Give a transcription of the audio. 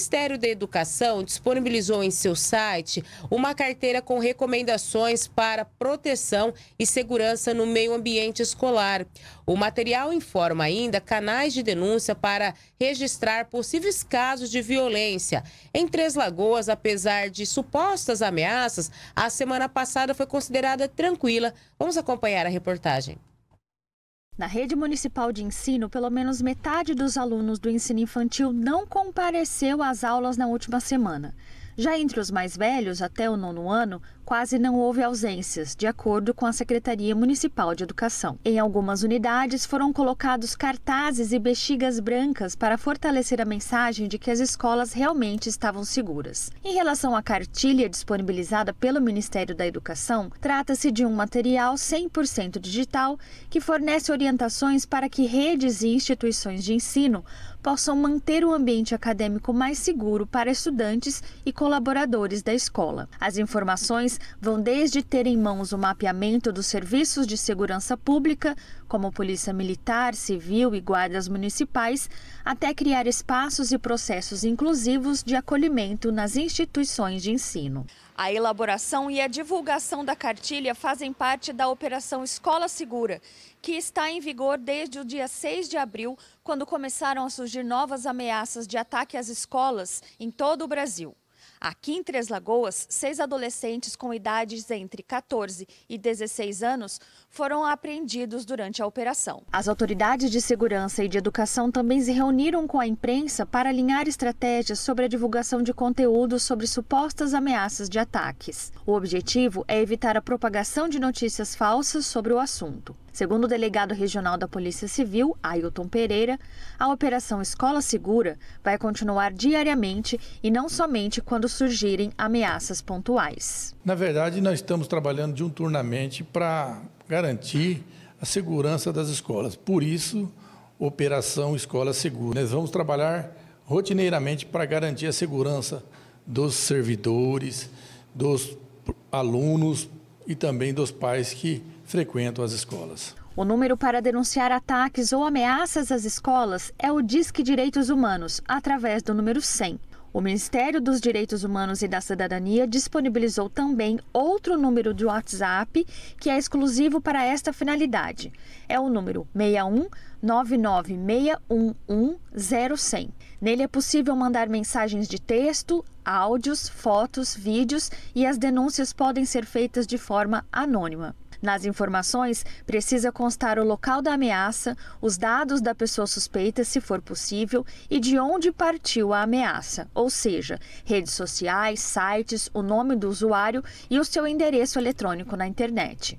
Ministério da Educação disponibilizou em seu site uma carteira com recomendações para proteção e segurança no meio ambiente escolar. O material informa ainda canais de denúncia para registrar possíveis casos de violência. Em Três Lagoas, apesar de supostas ameaças, a semana passada foi considerada tranquila. Vamos acompanhar a reportagem. Na rede municipal de ensino, pelo menos metade dos alunos do ensino infantil não compareceu às aulas na última semana. Já entre os mais velhos, até o nono ano, quase não houve ausências, de acordo com a Secretaria Municipal de Educação. Em algumas unidades foram colocados cartazes e bexigas brancas para fortalecer a mensagem de que as escolas realmente estavam seguras. Em relação à cartilha disponibilizada pelo Ministério da Educação, trata-se de um material 100% digital que fornece orientações para que redes e instituições de ensino possam manter o ambiente acadêmico mais seguro para estudantes e colaboradores da escola. As informações vão desde ter em mãos o mapeamento dos serviços de segurança pública, como Polícia Militar, Civil e guardas municipais, até criar espaços e processos inclusivos de acolhimento nas instituições de ensino. A elaboração e a divulgação da cartilha fazem parte da Operação Escola Segura, que está em vigor desde o dia 6 de abril, quando começaram a surgir novas ameaças de ataque às escolas em todo o Brasil. Aqui em Três Lagoas, seis adolescentes com idades entre 14 e 16 anos foram apreendidos durante a operação. As autoridades de segurança e de educação também se reuniram com a imprensa para alinhar estratégias sobre a divulgação de conteúdos sobre supostas ameaças de ataques. O objetivo é evitar a propagação de notícias falsas sobre o assunto. Segundo o delegado regional da Polícia Civil, Ailton Pereira, a Operação Escola Segura vai continuar diariamente e não somente quando surgirem ameaças pontuais. Na verdade, nós estamos trabalhando diuturnamente para garantir a segurança das escolas. Por isso, Operação Escola Segura. Nós vamos trabalhar rotineiramente para garantir a segurança dos servidores, dos alunos e também dos pais que frequentam as escolas. O número para denunciar ataques ou ameaças às escolas é o Disque Direitos Humanos, através do número 100. O Ministério dos Direitos Humanos e da Cidadania disponibilizou também outro número de WhatsApp que é exclusivo para esta finalidade. É o número 61 996110100. Nele é possível mandar mensagens de texto, áudios, fotos, vídeos e as denúncias podem ser feitas de forma anônima. Nas informações, precisa constar o local da ameaça, os dados da pessoa suspeita, se for possível, e de onde partiu a ameaça, ou seja, redes sociais, sites, o nome do usuário e o seu endereço eletrônico na internet.